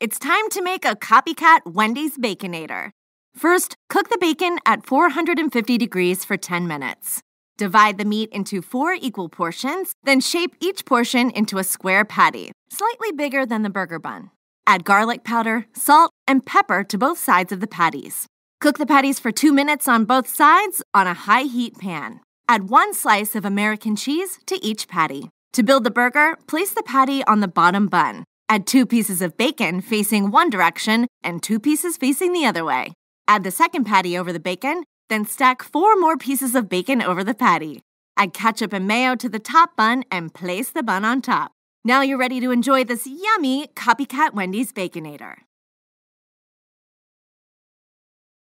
It's time to make a copycat Wendy's Baconator. First, cook the bacon at 450 degrees for 10 minutes. Divide the meat into four equal portions, then shape each portion into a square patty, slightly bigger than the burger bun. Add garlic powder, salt, and pepper to both sides of the patties. Cook the patties for two minutes on both sides on a high heat pan. Add one slice of American cheese to each patty. To build the burger, place the patty on the bottom bun. Add two pieces of bacon facing one direction and two pieces facing the other way. Add the second patty over the bacon, then stack four more pieces of bacon over the patty. Add ketchup and mayo to the top bun and place the bun on top. Now you're ready to enjoy this yummy Copycat Wendy's Baconator.